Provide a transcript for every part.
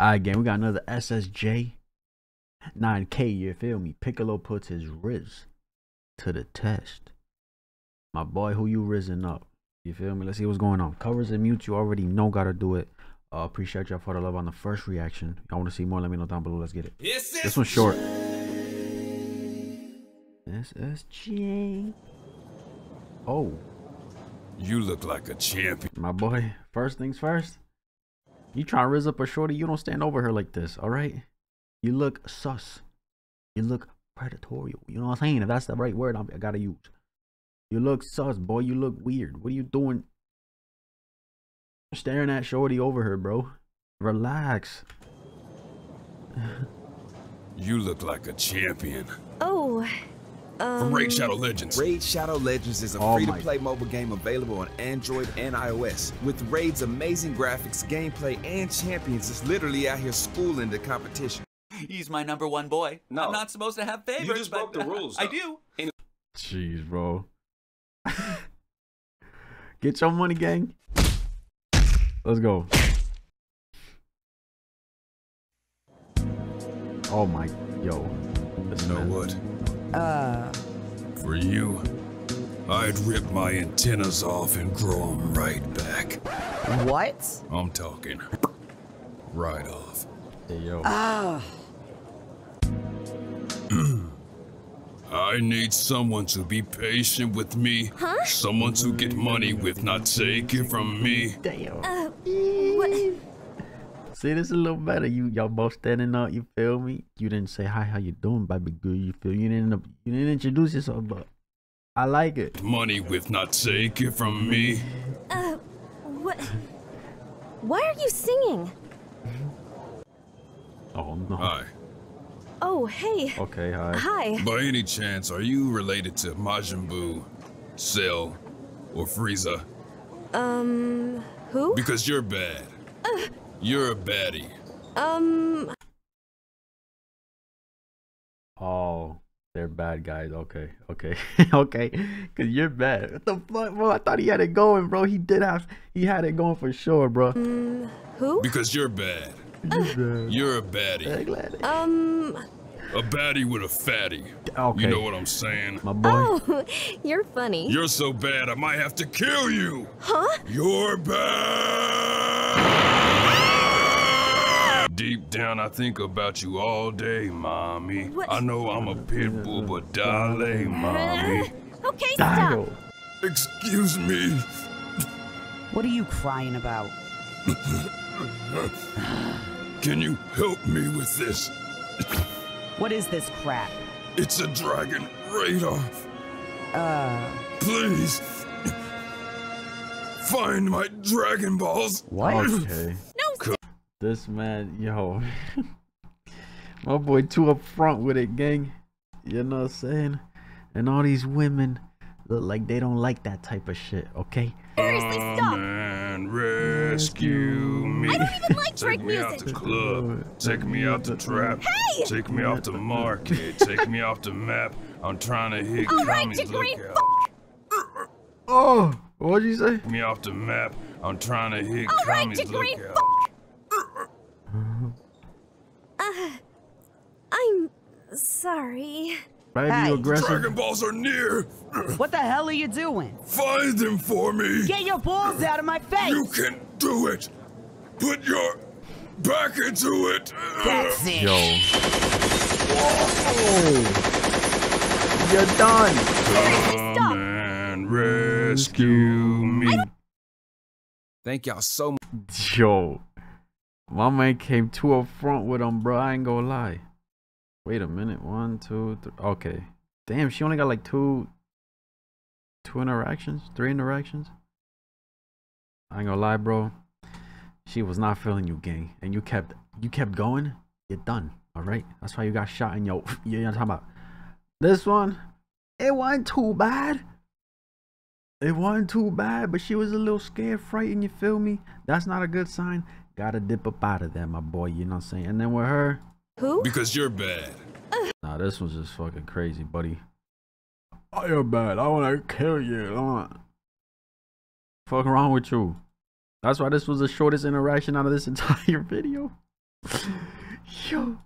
Alright, gang, we got another SSJ 9K. You feel me? Piccolo puts his Rizz to the test. My boy, who you risen up? You feel me? Let's see what's going on. Covers and mutes, you already know gotta do it. Uh, appreciate y'all for the love on the first reaction. Y'all want to see more? Let me know down below. Let's get it. This one's short. SSJ. Oh, You look like a champion. my boy. First things first. You try to rizz up a shorty, you don't stand over her like this, all right? You look sus. You look predatorial. You know what I'm saying? If that's the right word I'm, I gotta use. You look sus, boy. You look weird. What are you doing? Staring at shorty over her, bro. Relax. You look like a champion. Oh, Um, From Raid Shadow Legends. Raid Shadow Legends is a Oh free-to-play mobile game available on Android and iOS. With Raid's amazing graphics, gameplay, and champions, it's literally out here schooling the competition. He's my number one boy. No. I'm not supposed to have favorites. just but broke the rules, I do. Jeez, bro. Get your money, gang. Let's go. Oh my, yo. This no know man- what? Uh, For you, I'd rip my antennas off and grow them right back. what? I'm talking right off. Hey, yo. Ah, I need someone to be patient with me. Huh? Someone to get money with, not take it from me. Damn. uh, what? See, this is a little better. You y'all both standing up. You feel me? You didn't say hi. How you doing, baby girl? You feel you didn't you didn't introduce yourself, but I like it. Money with, not take it from me. Uh, what? Why are you singing? Oh no. Hi. Oh, hey. Okay, hi. Hi. By any chance, are you related to Majin Buu, Cell, or Frieza? Um, who? Because you're bad. You're a baddie. Um, Oh, they're bad guys. Okay, okay, okay. Cause you're bad. What the fuck, bro? I thought he had it going, bro. He did have. He had it going for sure, bro. um, who? Because you're bad. You're You're a baddie. Um, A baddie with a fatty. Okay, You know what I'm saying? my boy. oh, you're funny. You're so bad, I might have to kill you. Huh? You're bad. Deep down, I think about you all day, mommy. What? I know I'm a pit bull, but darling, mommy. Okay, stop. Dio. Excuse me. what are you crying about? Can you help me with this? What is this crap? It's a dragon radar. Uh, Please. Find my Dragon Balls. what? Okay. No, This man, yo. my boy too up front with it, gang. You know what I'm saying? And all these women look like they don't like that type of shit, okay? seriously, stop. and rescue me. I don't even like Take break me out music. the club. Take me out the trap. Hey! Take me off the market. Take me off the map. I'm trying to hit All right, Kami's degree lookout. Oh, what'd you say? Take me off the map. I'm trying to hit All right, Kami's degree lookout. Uh, I'm sorry. Baby, Hey. you aggressive? Dragon Balls are near. What the hell are you doing? Find them for me. Get your balls out of my face. You can do it. Put your back into it. That's it. Yo. You're done. Come and rescue me. Thank y'all so much. Yo. My man came too up front with him, bro. I ain't gonna lie. Wait a minute. One, two, three. Okay. Damn, she only got like two two interactions, three interactions. I ain't gonna lie, bro. She was not feeling you, gang. And you kept you kept going, you're done. Alright? That's why you got shot in your you know what I'm talking about. This one, it wasn't too bad. It wasn't too bad, but she was a little scared, frightened, you feel me? That's not a good sign. Gotta dip up out of there, my boy, you know what I'm saying? And then with her, Who? Because you're bad. nah, this was just fucking crazy, buddy. Oh, you're bad. I wanna kill you. I wanna... Fuck wrong with you? That's why this was the shortest interaction out of this entire video. Yo.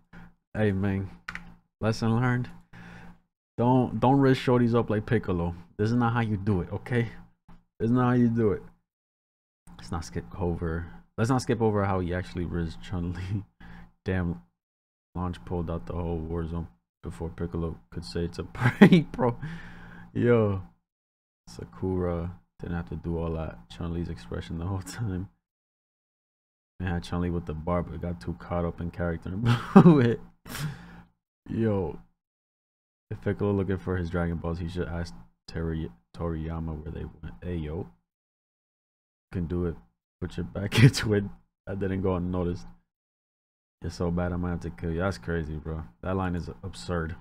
Hey man. Lesson learned. Don't don't risk shorties up like Piccolo. This is not how you do it, okay? This is not how you do it. Let's not skip over. Let's not skip over how he actually risked Chun Li. Damn, Launch pulled out the whole Warzone before Piccolo could say it's a prank, bro. Yo, Sakura uh, didn't have to do all that. Chun Li's expression the whole time. Man, had Chun Li with the bar, but got too caught up in character and blew it. Yo, if Piccolo looking for his Dragon Balls, he should ask Tori Toriyama where they went. Hey, yo, can do it. Put your back into it. I didn't go unnoticed. You're so bad, I might have to kill you. That's crazy, bro. That line is absurd.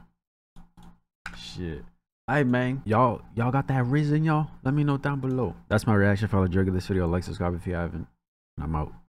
Shit. Hey man, y'all y'all got that reason, y'all? Let me know down below. That's my reaction. Follow Drake of this video. Like, subscribe if you haven't. I'm out.